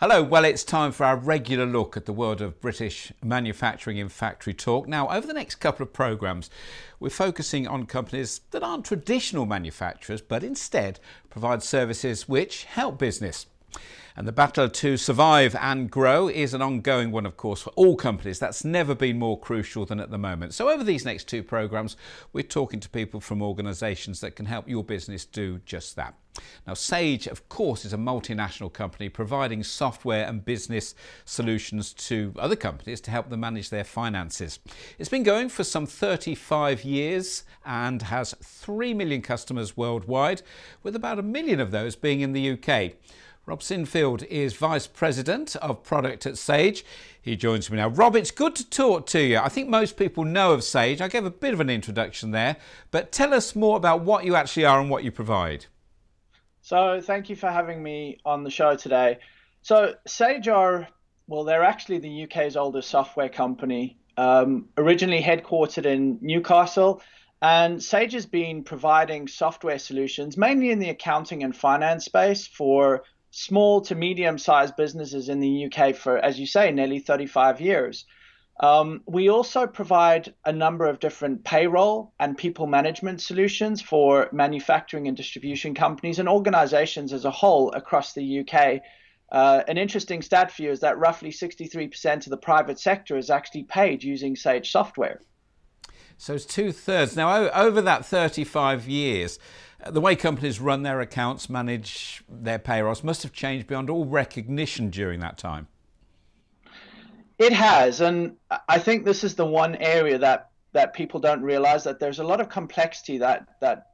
Hello, well, it's time for our regular look at the world of British manufacturing in Factory Talk. Now, over the next couple of programmes, we're focusing on companies that aren't traditional manufacturers but instead provide services which help business. And the battle to survive and grow is an ongoing one, of course, for all companies. That's never been more crucial than at the moment. So, over these next two programmes, we're talking to people from organisations that can help your business do just that. Now, Sage, of course, is a multinational company providing software and business solutions to other companies to help them manage their finances. It's been going for some 35 years and has 3 million customers worldwide, with about a million of those being in the UK. Rob Sinfield is Vice President of Product at Sage. He joins me now. Rob, it's good to talk to you. I think most people know of Sage. I gave a bit of an introduction there, but tell us more about what you actually are and what you provide. So, thank you for having me on the show today. So, Sage are, well, they're actually the UK's oldest software company, um, originally headquartered in Newcastle. And Sage has been providing software solutions mainly in the accounting and finance space for small to medium sized businesses in the UK for, as you say, nearly 35 years. Um, we also provide a number of different payroll and people management solutions for manufacturing and distribution companies and organizations as a whole across the UK. Uh, an interesting stat for you is that roughly 63% of the private sector is actually paid using Sage software. So it's two thirds. Now, over that 35 years, uh, the way companies run their accounts, manage their payrolls, must have changed beyond all recognition during that time. It has, and I think this is the one area that that people don't realize that there's a lot of complexity that that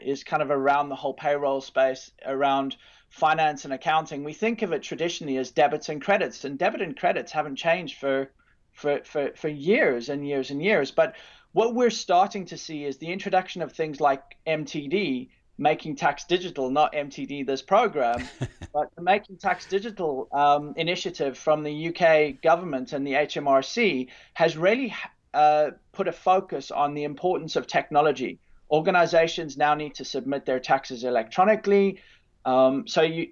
is kind of around the whole payroll space, around finance and accounting. We think of it traditionally as debits and credits, and debit and credits haven't changed for for for, for years and years and years. But what we're starting to see is the introduction of things like MTD, Making Tax Digital, not MTD, this program, but the Making Tax Digital um, initiative from the UK government and the HMRC has really uh, put a focus on the importance of technology. Organizations now need to submit their taxes electronically. Um, so you,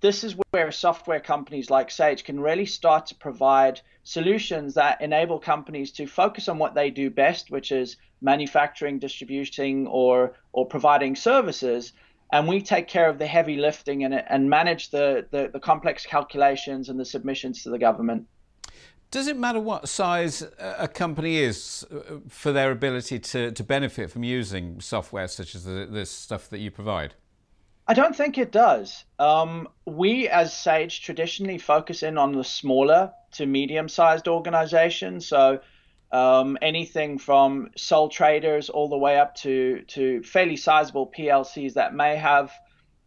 this is where software companies like Sage can really start to provide solutions that enable companies to focus on what they do best, which is manufacturing, distributing, or or providing services. And we take care of the heavy lifting and, and manage the, the, the complex calculations and the submissions to the government. Does it matter what size a company is uh, for their ability to, to benefit from using software such as the, this stuff that you provide? I don't think it does. Um, we, as Sage, traditionally focus in on the smaller to medium sized organizations. So um, anything from sole traders all the way up to, to fairly sizable PLCs that may have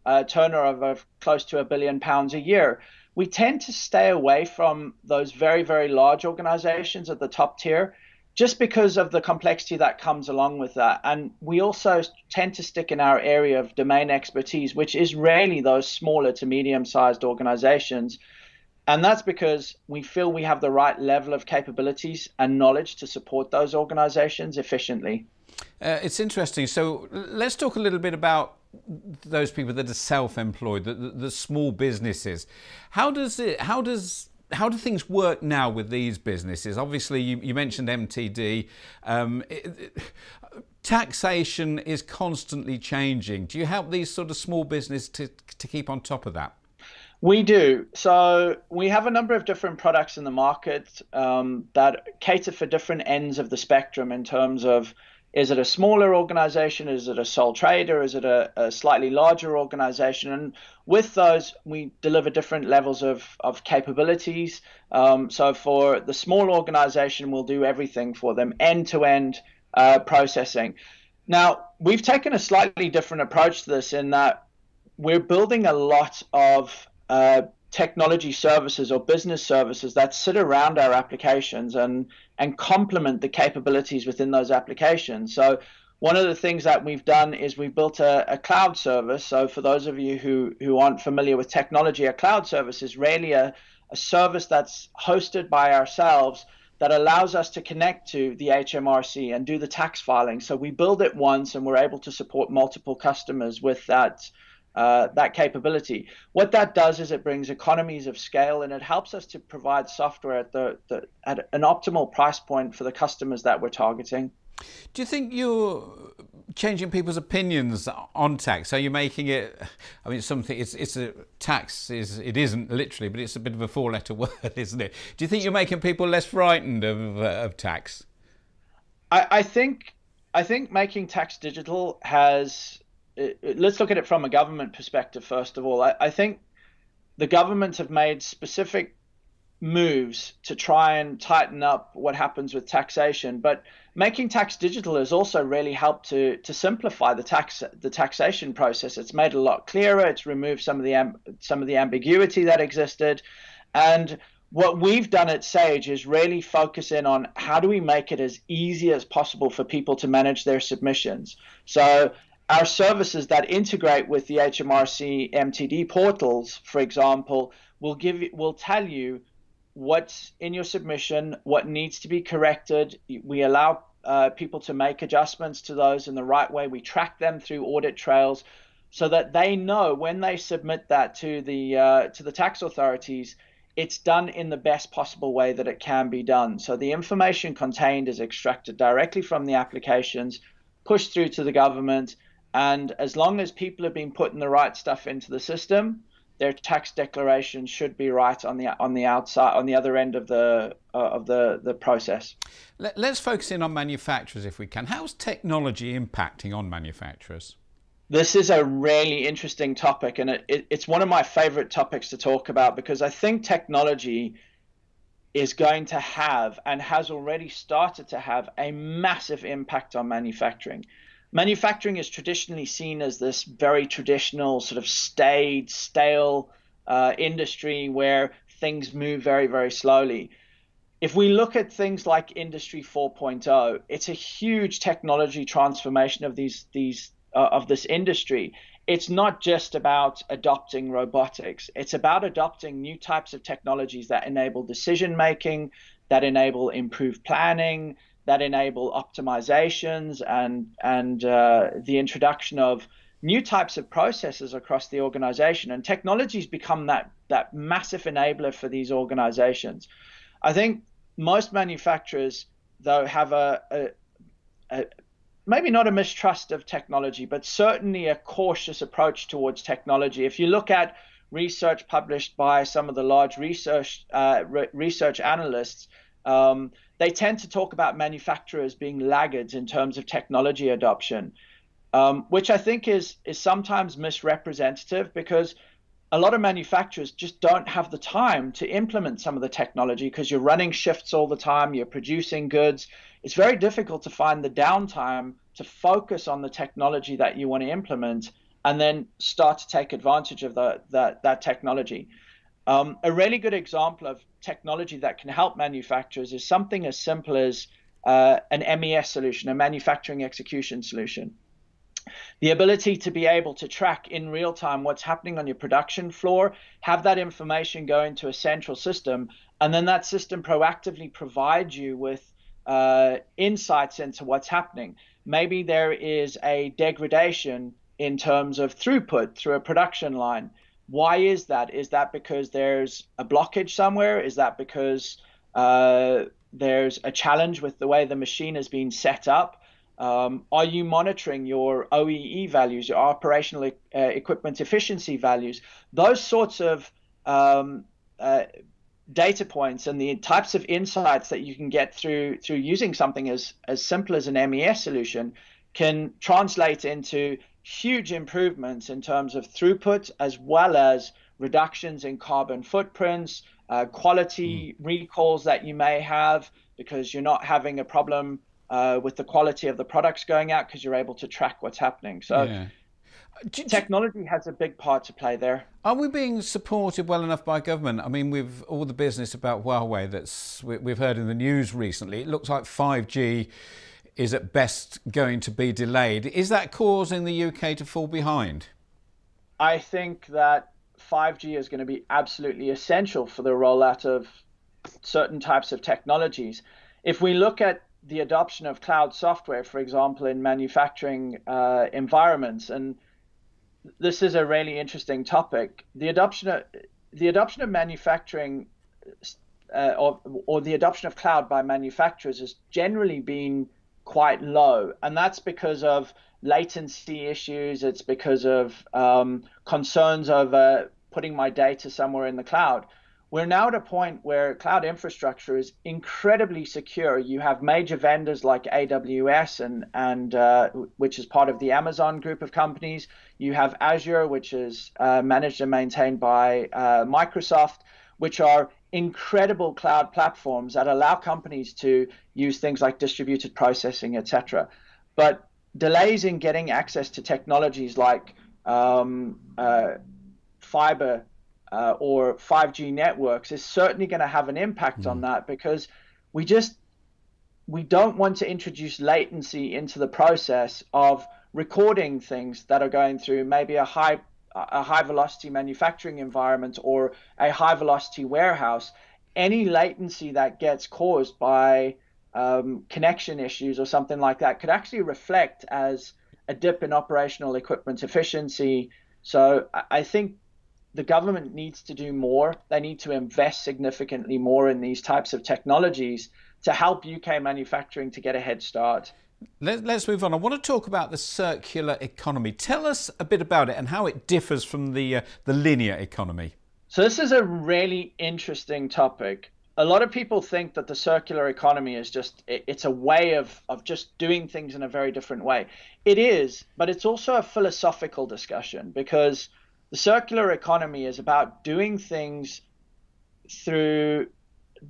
a turnover of close to a billion pounds a year. We tend to stay away from those very, very large organizations at the top tier just because of the complexity that comes along with that. And we also tend to stick in our area of domain expertise, which is rarely those smaller to medium sized organizations. And that's because we feel we have the right level of capabilities and knowledge to support those organizations efficiently. Uh, it's interesting. So let's talk a little bit about those people that are self-employed, the, the, the small businesses. How does it? How does how do things work now with these businesses? Obviously, you, you mentioned MTD. Um, it, it, taxation is constantly changing. Do you help these sort of small business to, to keep on top of that? We do. So we have a number of different products in the market um, that cater for different ends of the spectrum in terms of is it a smaller organization? Is it a sole trader? Is it a, a, slightly larger organization? And with those, we deliver different levels of, of capabilities. Um, so for the small organization, we'll do everything for them end to end processing. Now, we've taken a slightly different approach to this in that we're building a lot of uh, technology services or business services that sit around our applications and and complement the capabilities within those applications. So one of the things that we've done is we've built a, a, cloud service. So for those of you who, who aren't familiar with technology, a cloud service is really a, a service that's hosted by ourselves that allows us to connect to the HMRC and do the tax filing. So we build it once and we're able to support multiple customers with that uh, that capability. What that does is it brings economies of scale and it helps us to provide software at the, the at an optimal price point for the customers that we're targeting. Do you think you're changing people's opinions on tax? Are you making it? I mean, something. It's it's a tax. Is it isn't literally, but it's a bit of a four-letter word, isn't it? Do you think you're making people less frightened of uh, of tax? I, I think I think making tax digital has. It, let's look at it from a government perspective first of all. I, I think the governments have made specific moves to try and tighten up what happens with taxation, but making tax digital has also really helped to to simplify the tax the taxation process. It's made it a lot clearer. It's removed some of the some of the ambiguity that existed, and what we've done at Sage is really focus in on how do we make it as easy as possible for people to manage their submissions. So our services that integrate with the HMRC MTD portals, for example, will give will tell you what's in your submission, what needs to be corrected. We allow uh, people to make adjustments to those in the right way. We track them through audit trails so that they know when they submit that to the uh, to the tax authorities, it's done in the best possible way that it can be done. So the information contained is extracted directly from the applications, pushed through to the government, and as long as people have been putting the right stuff into the system, their tax declaration should be right on the on the outside on the other end of the uh, of the the process. Let, us focus in on manufacturers if we can. How's technology impacting on manufacturers? This is a really interesting topic, and it, it, it's one of my favorite topics to talk about because I think technology is going to have and has already started to have a massive impact on manufacturing manufacturing is traditionally seen as this very traditional sort of staid, stale uh, industry where things move very, very slowly. If we look at things like Industry 4.0, it's a huge technology transformation of these these uh, of this industry. It's not just about adopting robotics. It's about adopting new types of technologies that enable decision making, that enable improved planning, that enable optimizations and and uh, the introduction of new types of processes across the organization. And technologies become that that massive enabler for these organizations. I think most manufacturers though have a, a, a maybe not a mistrust of technology but certainly a cautious approach towards technology. If you look at research published by some of the large research uh, re- research analysts um, they tend to talk about manufacturers being laggards in terms of technology adoption, um, which I think is is sometimes misrepresentative because a lot of manufacturers just don't have the time to implement some of the technology because you're running shifts all the time, you're producing goods. It's very difficult to find the downtime to focus on the technology that you want to implement and then start to take advantage of the, that, that technology. Um, a really good example of technology that can help manufacturers is something as simple as uh, an MES solution, a manufacturing execution solution. The ability to be able to track in real time what's happening on your production floor, have that information go into a central system, and then that system proactively provides you with uh, insights into what's happening. Maybe there is a degradation in terms of throughput through a production line. Why is that? Is that because there's a blockage somewhere? Is that because uh, there's a challenge with the way the machine has been set up? Um, are you monitoring your OEE values, your operational uh, equipment efficiency values? Those sorts of um, uh, data points and the types of insights that you can get through through using something as as simple as an MES solution can translate into huge improvements in terms of throughput as well as reductions in carbon footprints, uh, quality mm. recalls that you may have because you're not having a problem uh, with the quality of the products going out because you're able to track what's happening. So. Yeah. Technology has a big part to play there. Are we being supported well enough by government? I mean, with all the business about Huawei that's we've heard in the news recently, it looks like 5G is at best going to be delayed. Is that causing the UK to fall behind? I think that 5G is going to be absolutely essential for the rollout of certain types of technologies. If we look at the adoption of cloud software, for example, in manufacturing uh, environments, and this is a really interesting topic. The adoption of the adoption of manufacturing uh, or, or the adoption of cloud by manufacturers has generally been quite low, and that's because of latency issues. It's because of um, concerns over putting my data somewhere in the cloud. We're now at a point where cloud infrastructure is incredibly secure. You have major vendors like AWS and and uh, which is part of the Amazon group of companies. You have Azure, which is uh, managed and maintained by uh, Microsoft, which are incredible cloud platforms that allow companies to use things like distributed processing, etc. But delays in getting access to technologies like um, uh, fiber uh, or 5G networks is certainly going to have an impact mm. on that because we just we don't want to introduce latency into the process of recording things that are going through maybe a high a high velocity manufacturing environment or a high velocity warehouse any latency that gets caused by um, connection issues or something like that could actually reflect as a dip in operational equipment efficiency so I think the government needs to do more. They need to invest significantly more in these types of technologies to help UK manufacturing to get a head start. Let, us move on. I want to talk about the circular economy. Tell us a bit about it and how it differs from the uh, the linear economy. So this is a really interesting topic. A lot of people think that the circular economy is just it's a way of of just doing things in a very different way. It is, but it's also a philosophical discussion because the circular economy is about doing things through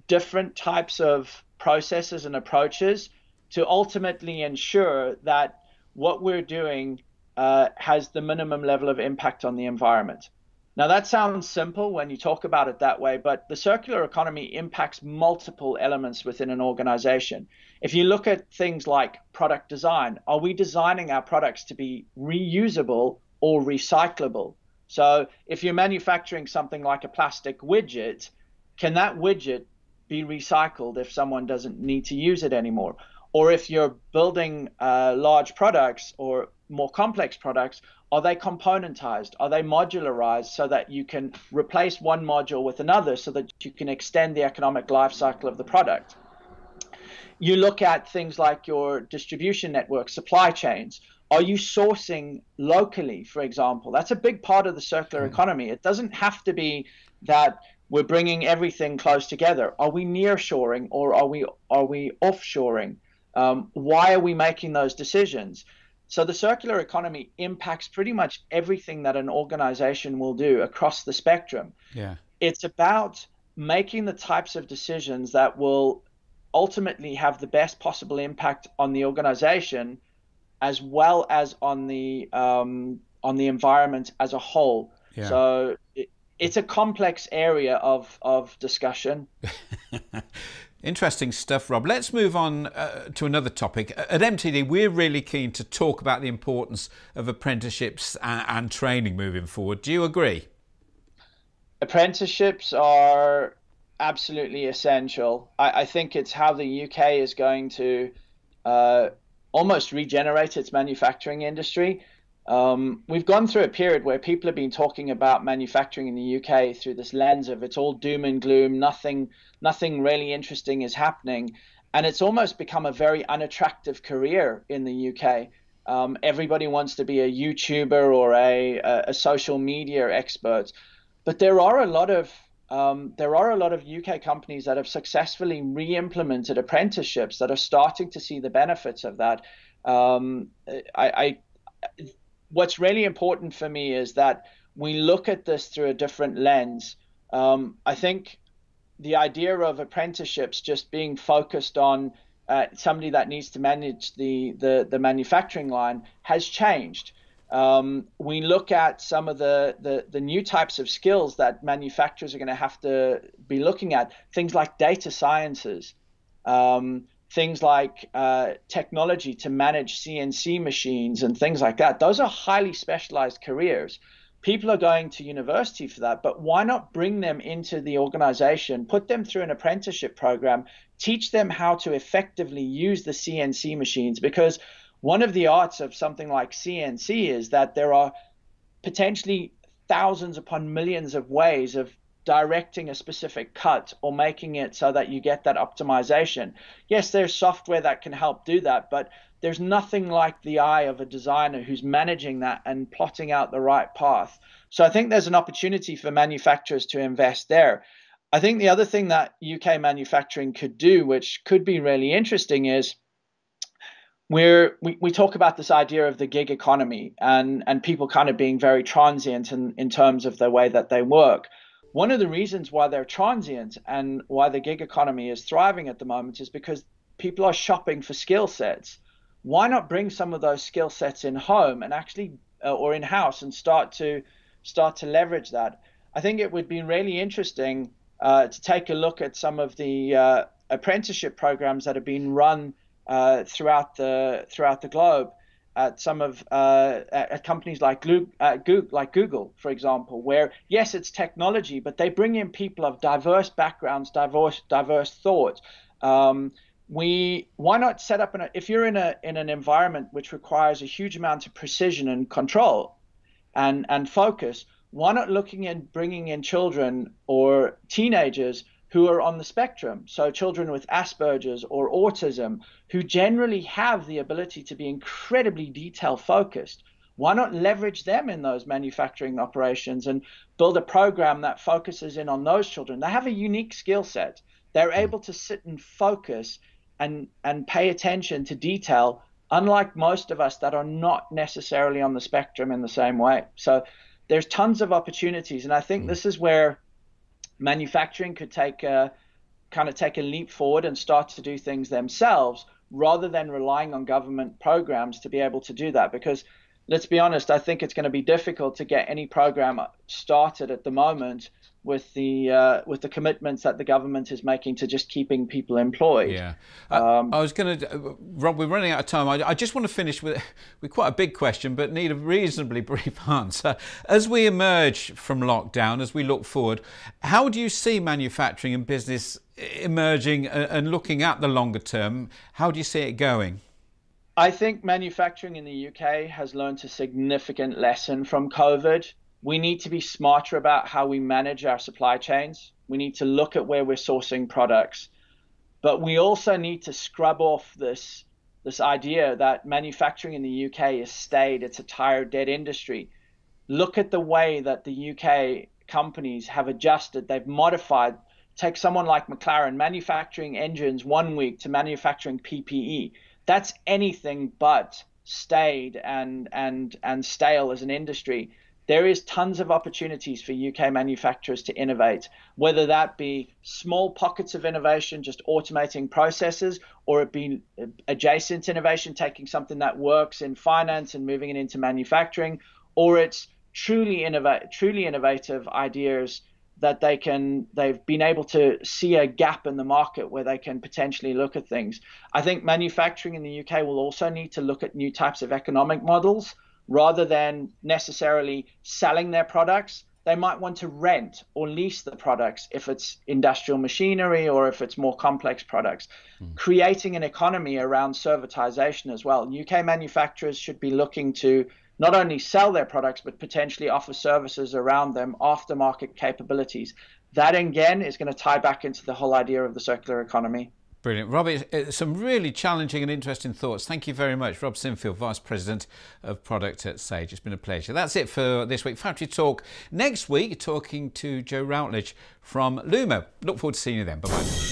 different types of processes and approaches to ultimately ensure that what we're doing uh, has the minimum level of impact on the environment. Now, that sounds simple when you talk about it that way, but the circular economy impacts multiple elements within an organization. If you look at things like product design, are we designing our products to be reusable or recyclable? So if you're manufacturing something like a plastic widget, can that widget be recycled if someone doesn't need to use it anymore? Or if you're building uh, large products or more complex products, are they componentized? Are they modularized so that you can replace one module with another so that you can extend the economic life cycle of the product? You look at things like your distribution network, supply chains. Are you sourcing locally, for example? That's a big part of the circular mm. economy. It doesn't have to be that we're bringing everything close together. Are we nearshoring or are we are we offshoring? Um, why are we making those decisions? So the circular economy impacts pretty much everything that an organization will do across the spectrum. Yeah. It's about making the types of decisions that will ultimately have the best possible impact on the organization as well as on the um, on the environment as a whole. Yeah. So it, it's a complex area of of discussion. Interesting stuff, Rob. Let's move on uh, to another topic. At MTD, we're really keen to talk about the importance of apprenticeships and, and training moving forward. Do you agree? Apprenticeships are absolutely essential. I, I think it's how the UK is going to uh, almost regenerate its manufacturing industry. Um, we've gone through a period where people have been talking about manufacturing in the UK through this lens of it's all doom and gloom, nothing, nothing really interesting is happening, and it's almost become a very unattractive career in the UK. Um, everybody wants to be a YouTuber or a, a, a social media expert, but there are a lot of um, there are a lot of UK companies that have successfully re-implemented apprenticeships that are starting to see the benefits of that. Um, I, I, what's really important for me is that we look at this through a different lens. Um, I think the idea of apprenticeships just being focused on uh, somebody that needs to manage the, the, the manufacturing line has changed. Um, we look at some of the, the, the, new types of skills that manufacturers are going to have to be looking at, things like data sciences, um, things like uh, technology to manage CNC machines and things like that. Those are highly specialized careers. People are going to university for that, but why not bring them into the organization, put them through an apprenticeship program, teach them how to effectively use the CNC machines? Because one of the arts of something like CNC is that there are potentially thousands upon millions of ways of directing a specific cut or making it so that you get that optimization. Yes, there's software that can help do that, but there's nothing like the eye of a designer who's managing that and plotting out the right path. So I think there's an opportunity for manufacturers to invest there. I think the other thing that UK manufacturing could do, which could be really interesting, is we're, we, we talk about this idea of the gig economy and, and people kind of being very transient in, in terms of the way that they work. One of the reasons why they're transient and why the gig economy is thriving at the moment is because people are shopping for skill sets. Why not bring some of those skill sets in home and actually uh, or in house and start to start to leverage that? I think it would be really interesting uh, to take a look at some of the uh, apprenticeship programs that have been run uh, throughout the throughout the globe at some of uh, at companies like Google, uh, like Google, for example, where yes, it's technology, but they bring in people of diverse backgrounds, diverse diverse thought. Um, we why not set up an if you're in a in an environment which requires a huge amount of precision and control and and focus why not looking in bringing in children or teenagers who are on the spectrum, so children with Asperger's or autism, who generally have the ability to be incredibly detail focused. Why not leverage them in those manufacturing operations and build a program that focuses in on those children? They have a unique skill set. They're hmm. able to sit and focus and, and pay attention to detail, unlike most of us that are not necessarily on the spectrum in the same way. So there's tons of opportunities. And I think hmm. this is where manufacturing could take a kind of take a leap forward and start to do things themselves rather than relying on government programs to be able to do that. Because let's be honest i think it's going to be difficult to get any program started at the moment with the uh, with the commitments that the government is making to just keeping people employed. Yeah, um, I was going to, Rob. We're running out of time. I, I, just want to finish with with quite a big question, but need a reasonably brief answer. As we emerge from lockdown, as we look forward, how do you see manufacturing and business emerging and looking at the longer term? How do you see it going? I think manufacturing in the UK has learned a significant lesson from COVID we need to be smarter about how we manage our supply chains. We need to look at where we're sourcing products, but we also need to scrub off this this idea that manufacturing in the UK is staid. It's a tired, dead industry. Look at the way that the UK companies have adjusted. They've modified. Take someone like McLaren, manufacturing engines one week to manufacturing PPE. That's anything but staid and and and stale as an industry there is tons of opportunities for UK manufacturers to innovate, whether that be small pockets of innovation, just automating processes, or it be adjacent innovation, taking something that works in finance and moving it into manufacturing, or it's truly truly innovative ideas that they can they've been able to see a gap in the market where they can potentially look at things. I think manufacturing in the UK will also need to look at new types of economic models rather than necessarily selling their products, they might want to rent or lease the products if it's industrial machinery or if it's more complex products. Mm. Creating an economy around servitization as well. UK manufacturers should be looking to not only sell their products but potentially offer services around them, aftermarket capabilities. That again is going to tie back into the whole idea of the circular economy. Brilliant. Rob, uh, some really challenging and interesting thoughts. Thank you very much. Rob Sinfield, Vice President of Product at Sage. It's been a pleasure. That's it for this week. Factory Talk. Next week, talking to Joe Routledge from Lumo. Look forward to seeing you then. Bye bye.